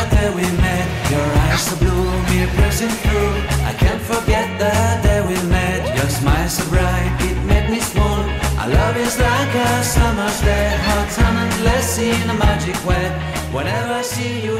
that day we met. Your eyes so blue, me piercing through. I can't forget that day we met. Your smile so bright, it made me swoon. Our love is like a summer's day, hot and endless in a magic way. Whenever I see you,